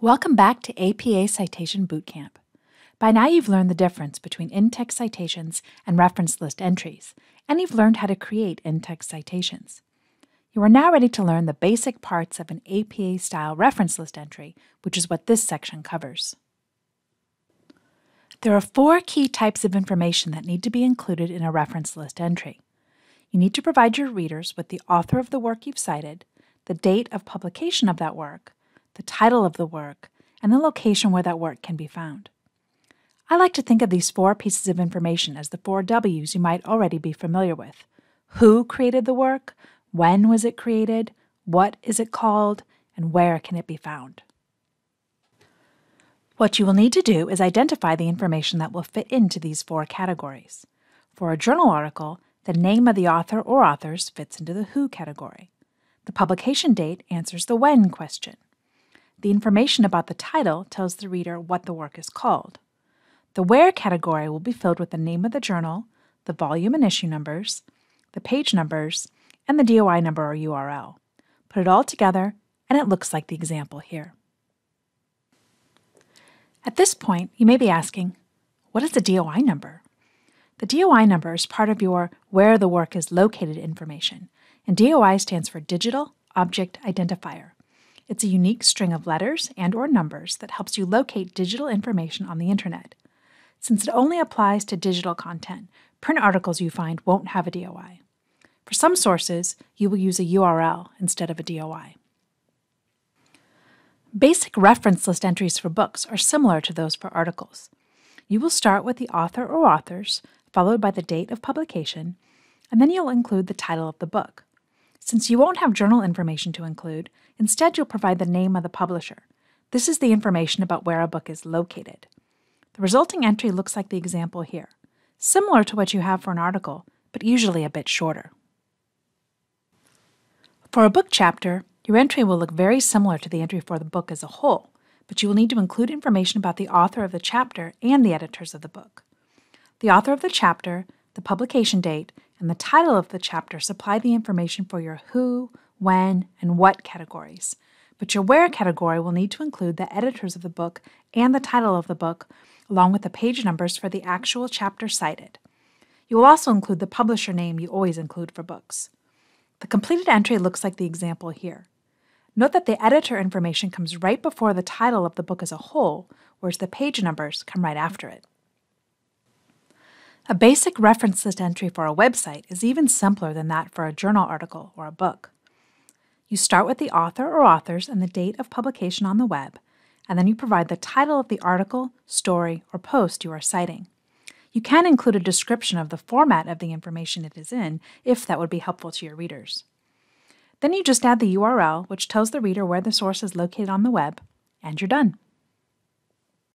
Welcome back to APA Citation Bootcamp. By now, you've learned the difference between in text citations and reference list entries, and you've learned how to create in text citations. You are now ready to learn the basic parts of an APA style reference list entry, which is what this section covers. There are four key types of information that need to be included in a reference list entry. You need to provide your readers with the author of the work you've cited, the date of publication of that work, the title of the work, and the location where that work can be found. I like to think of these four pieces of information as the four W's you might already be familiar with. Who created the work? When was it created? What is it called? And where can it be found? What you will need to do is identify the information that will fit into these four categories. For a journal article, the name of the author or authors fits into the Who category. The publication date answers the When question. The information about the title tells the reader what the work is called. The Where category will be filled with the name of the journal, the volume and issue numbers, the page numbers, and the DOI number or URL. Put it all together, and it looks like the example here. At this point, you may be asking, what is the DOI number? The DOI number is part of your Where the Work is Located information, and DOI stands for Digital Object Identifier. It's a unique string of letters and or numbers that helps you locate digital information on the internet. Since it only applies to digital content, print articles you find won't have a DOI. For some sources, you will use a URL instead of a DOI. Basic reference list entries for books are similar to those for articles. You will start with the author or authors, followed by the date of publication, and then you'll include the title of the book. Since you won't have journal information to include, Instead, you'll provide the name of the publisher. This is the information about where a book is located. The resulting entry looks like the example here, similar to what you have for an article, but usually a bit shorter. For a book chapter, your entry will look very similar to the entry for the book as a whole, but you will need to include information about the author of the chapter and the editors of the book. The author of the chapter, the publication date, and the title of the chapter supply the information for your who, when, and what categories. But your where category will need to include the editors of the book and the title of the book, along with the page numbers for the actual chapter cited. You will also include the publisher name you always include for books. The completed entry looks like the example here. Note that the editor information comes right before the title of the book as a whole, whereas the page numbers come right after it. A basic reference list entry for a website is even simpler than that for a journal article or a book. You start with the author or authors and the date of publication on the web, and then you provide the title of the article, story, or post you are citing. You can include a description of the format of the information it is in if that would be helpful to your readers. Then you just add the URL, which tells the reader where the source is located on the web, and you're done.